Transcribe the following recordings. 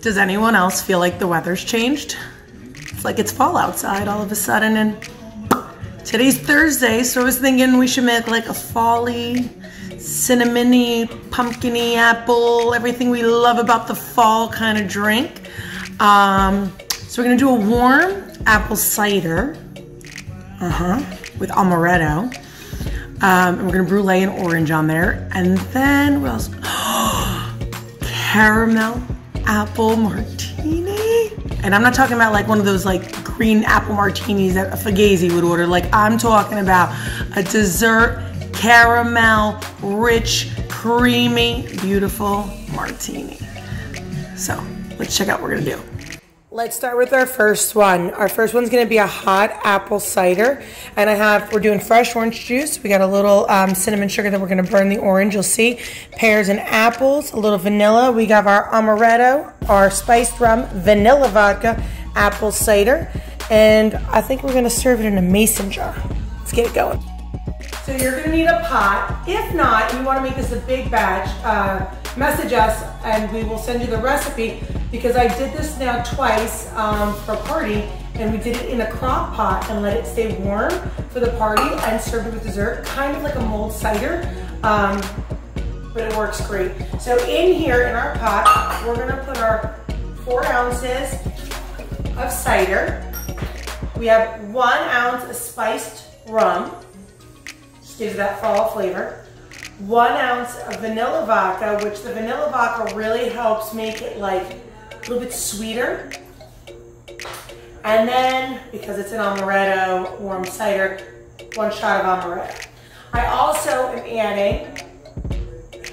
Does anyone else feel like the weather's changed? It's like it's fall outside all of a sudden and today's Thursday, so I was thinking we should make like a folly, cinnamony, pumpkiny, apple, everything we love about the fall kind of drink. Um, so we're gonna do a warm apple cider, uh-huh, with amaretto. Um, and we're gonna brulee an orange on there. And then what else? Caramel apple martini. And I'm not talking about like one of those like green apple martinis that a Fugazi would order. Like I'm talking about a dessert caramel, rich, creamy, beautiful martini. So let's check out what we're gonna do. Let's start with our first one. Our first one's gonna be a hot apple cider. And I have, we're doing fresh orange juice. We got a little um, cinnamon sugar that we're gonna burn the orange, you'll see. Pears and apples, a little vanilla. We got our amaretto, our spiced rum, vanilla vodka, apple cider. And I think we're gonna serve it in a mason jar. Let's get it going. So you're gonna need a pot. If not, you wanna make this a big batch, uh, message us and we will send you the recipe because I did this now twice um, for a party and we did it in a crock pot and let it stay warm for the party and served it with dessert, kind of like a mulled cider, um, but it works great. So in here in our pot, we're gonna put our four ounces of cider. We have one ounce of spiced rum, just gives that fall flavor one ounce of vanilla vodka, which the vanilla vodka really helps make it like a little bit sweeter. And then, because it's an amaretto warm cider, one shot of amaretto. I also am adding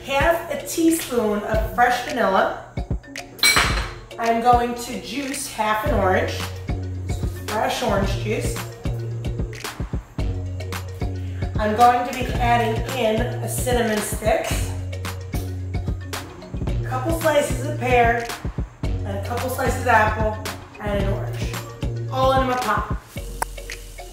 half a teaspoon of fresh vanilla. I'm going to juice half an orange, fresh orange juice. I'm going to be adding in a cinnamon stick, a couple slices of pear, and a couple slices of apple, and an orange. All in my pot.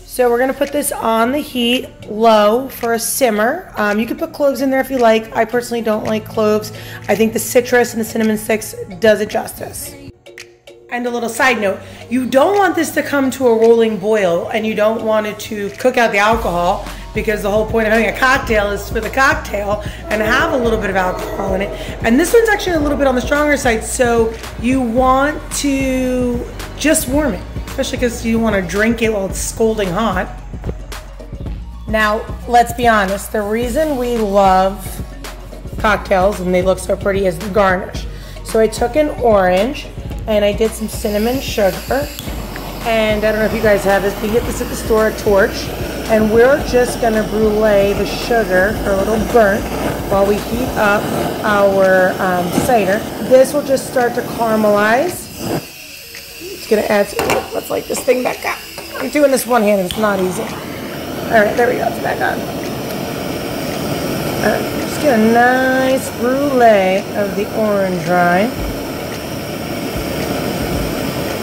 So we're gonna put this on the heat low for a simmer. Um, you can put cloves in there if you like. I personally don't like cloves. I think the citrus and the cinnamon sticks does it justice. And a little side note, you don't want this to come to a rolling boil and you don't want it to cook out the alcohol because the whole point of having a cocktail is for the cocktail and have a little bit of alcohol in it. And this one's actually a little bit on the stronger side, so you want to just warm it, especially because you want to drink it while it's scalding hot. Now, let's be honest, the reason we love cocktails and they look so pretty is the garnish. So I took an orange and I did some cinnamon sugar. And I don't know if you guys have this, but you get this at the store, a torch. And we're just gonna brulee the sugar for a little burnt while we heat up our um, cider. This will just start to caramelize. It's gonna add, some, let's light this thing back up. I'm doing this one hand, it's not easy. All right, there we go, it's back on. All right, just get a nice brulee of the orange rind.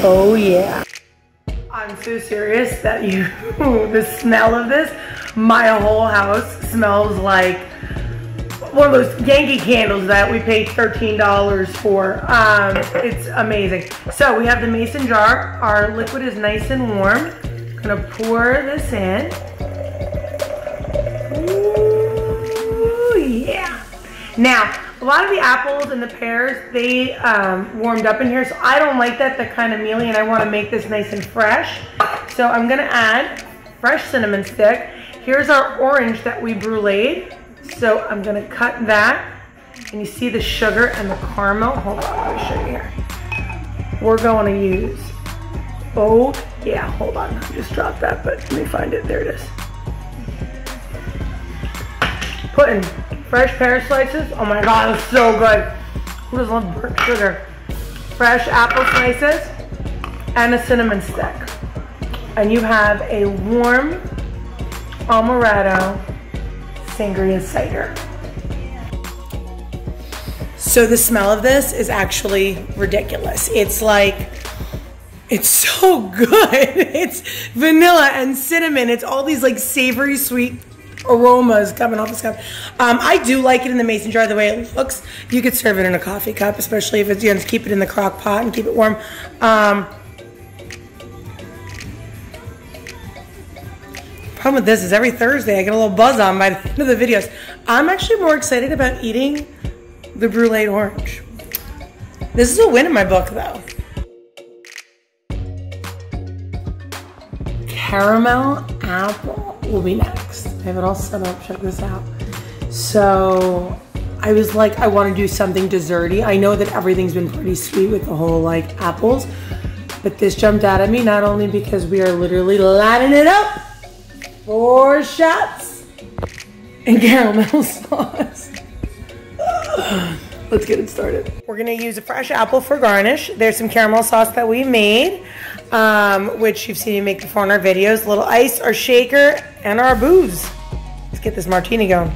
Oh yeah. I'm so serious that you, the smell of this, my whole house smells like one of those Yankee candles that we paid $13 for. Um, it's amazing. So we have the mason jar. Our liquid is nice and warm. I'm gonna pour this in. Ooh, yeah. Now, a lot of the apples and the pears, they um, warmed up in here, so I don't like that. They're kind of mealy, and I want to make this nice and fresh. So I'm going to add fresh cinnamon stick. Here's our orange that we bruleed. So I'm going to cut that, and you see the sugar and the caramel. Hold on, let me show you here. We're going to use, oh, yeah, hold on. I just dropped that, but let me find it. There it is. Putting Fresh pear slices. Oh my god, it's so good. Who doesn't love burnt sugar? Fresh apple slices and a cinnamon stick. And you have a warm amaretto sangria cider. So the smell of this is actually ridiculous. It's like, it's so good. It's vanilla and cinnamon. It's all these like savory sweet aromas coming off this cup. Um, I do like it in the mason jar the way it looks. You could serve it in a coffee cup, especially if it's, you know, just keep it in the crock pot and keep it warm. Um, problem with this is every Thursday I get a little buzz on by the end of the videos. I'm actually more excited about eating the brulee orange. This is a win in my book though. Caramel apple will be next. I have it all set up, check this out. So I was like, I want to do something desserty. I know that everything's been pretty sweet with the whole like apples, but this jumped out at me not only because we are literally lining it up, four shots and caramel sauce. Let's get it started. We're gonna use a fresh apple for garnish. There's some caramel sauce that we made, um, which you've seen me make before in our videos. A little ice, our shaker, and our booze. Let's get this martini going.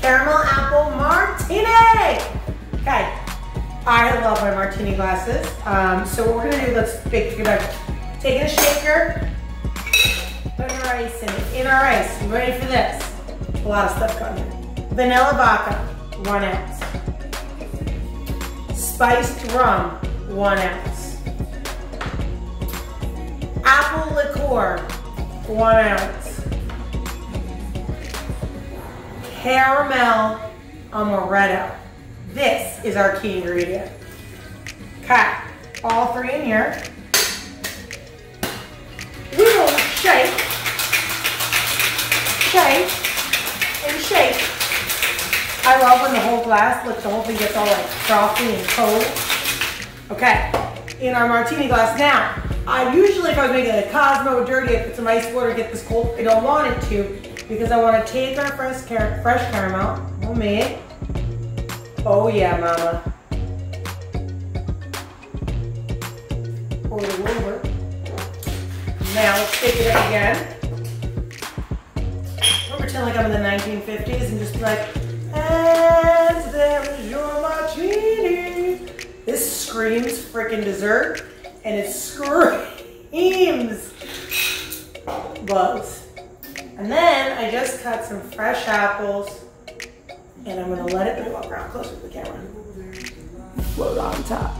Caramel apple martini! Okay, I love my martini glasses. Um, so what we're gonna do, let's bake a shaker, putting our ice in it. In our ice, you ready for this? A lot of stuff coming. Vanilla vodka, one ounce. Spiced rum, one ounce. Apple liqueur, one ounce. Caramel amaretto. This is our key ingredient. Okay, all three in here. We will shake, shake, and shake. I love when the whole glass, look, the whole thing gets all like frothy and cold. Okay, in our martini glass. Now, I usually, if I was making a Cosmo dirty, I put some ice water, get this cold. I don't want it to because I want to take our fresh, car fresh caramel, oh, homemade. Oh yeah, mama. Pour it over. Now let's shake it up again. Pretend like I'm in the 1950s and just be like, and there is your martini. This screams freaking dessert and it screams bugs. And then I just cut some fresh apples and I'm gonna let it, walk around closer to the camera, float on top.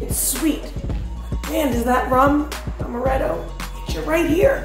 It's sweet. Man, is that rum, amaretto, It's right here.